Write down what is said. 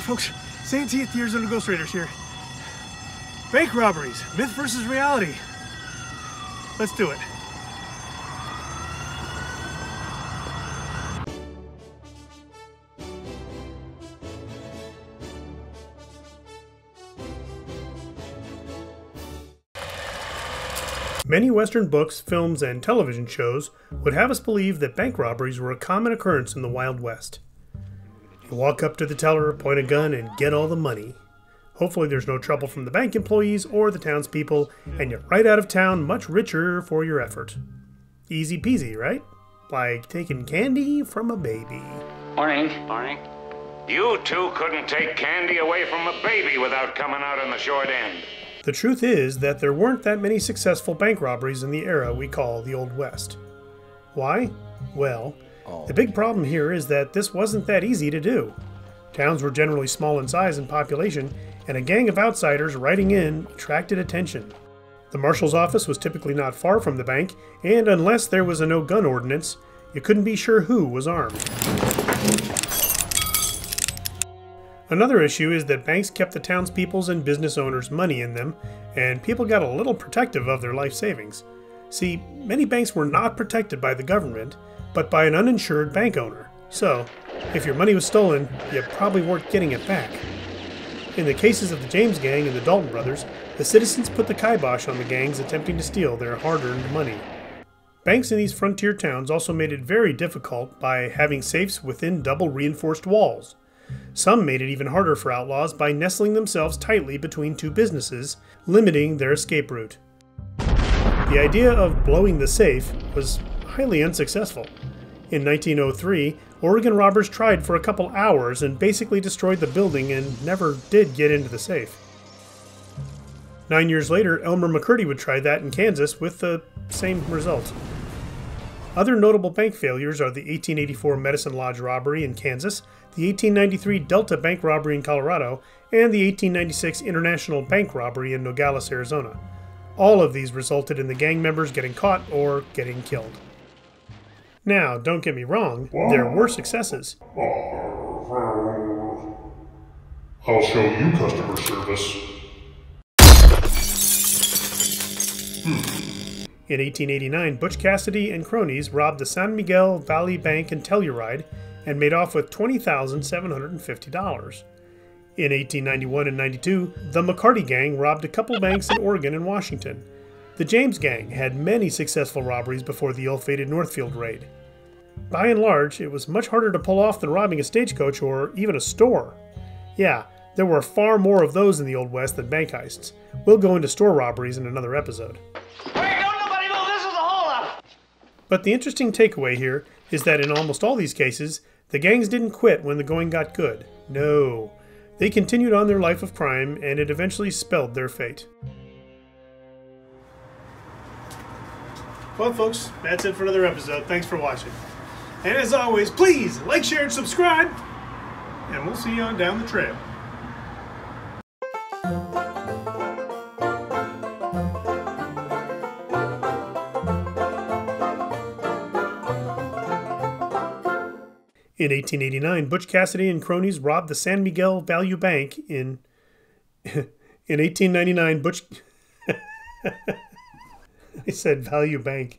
folks, Santee Years under Ghostriders here. Bank robberies, myth versus reality. Let's do it. Many Western books, films, and television shows would have us believe that bank robberies were a common occurrence in the Wild West. You walk up to the teller, point a gun, and get all the money. Hopefully, there's no trouble from the bank employees or the townspeople, and you're right out of town much richer for your effort. Easy peasy, right? Like taking candy from a baby. Morning. Morning. You two couldn't take candy away from a baby without coming out on the short end. The truth is that there weren't that many successful bank robberies in the era we call the Old West. Why? Well, the big problem here is that this wasn't that easy to do. Towns were generally small in size and population, and a gang of outsiders riding in attracted attention. The marshal's office was typically not far from the bank, and unless there was a no gun ordinance, you couldn't be sure who was armed. Another issue is that banks kept the townspeople's and business owners' money in them, and people got a little protective of their life savings. See, many banks were not protected by the government, but by an uninsured bank owner. So, if your money was stolen, you probably weren't getting it back. In the cases of the James Gang and the Dalton brothers, the citizens put the kibosh on the gangs attempting to steal their hard earned money. Banks in these frontier towns also made it very difficult by having safes within double reinforced walls. Some made it even harder for outlaws by nestling themselves tightly between two businesses, limiting their escape route. The idea of blowing the safe was highly unsuccessful. In 1903, Oregon robbers tried for a couple hours and basically destroyed the building and never did get into the safe. Nine years later, Elmer McCurdy would try that in Kansas with the same result. Other notable bank failures are the 1884 Medicine Lodge robbery in Kansas, the 1893 Delta Bank robbery in Colorado, and the 1896 International Bank robbery in Nogales, Arizona. All of these resulted in the gang members getting caught or getting killed. Now, don't get me wrong, there were successes. I'll show you customer service. Hmm. In 1889, Butch Cassidy and cronies robbed the San Miguel Valley Bank and Telluride and made off with $20,750. In 1891 and 92, the McCarty Gang robbed a couple banks in Oregon and Washington. The James Gang had many successful robberies before the ill fated Northfield raid. By and large, it was much harder to pull off than robbing a stagecoach or even a store. Yeah, there were far more of those in the Old West than bank heists. We'll go into store robberies in another episode. Hey, don't nobody move! This is a! But the interesting takeaway here is that in almost all these cases, the gangs didn't quit when the going got good. No. They continued on their life of crime, and it eventually spelled their fate. Well, folks, that's it for another episode. Thanks for watching. And as always, please like, share, and subscribe. And we'll see you on down the trail. In 1889, Butch Cassidy and cronies robbed the San Miguel Value Bank in in 1899 Butch I said Value Bank.